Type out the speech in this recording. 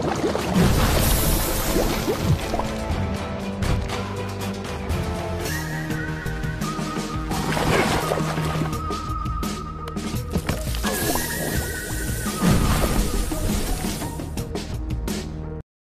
Yeah.